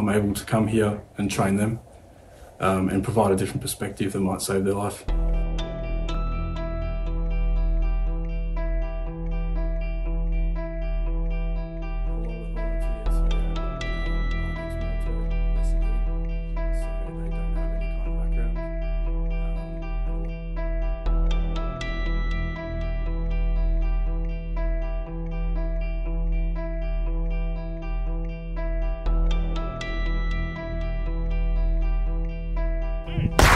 I'm able to come here and train them um, and provide a different perspective that might save their life. Mm.